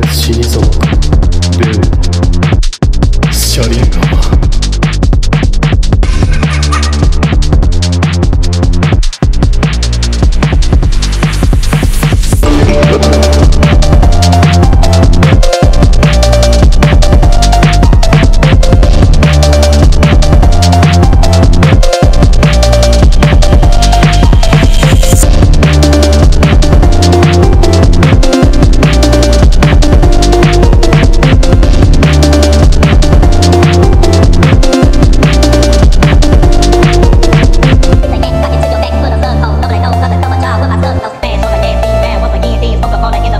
退く i'm gonna call in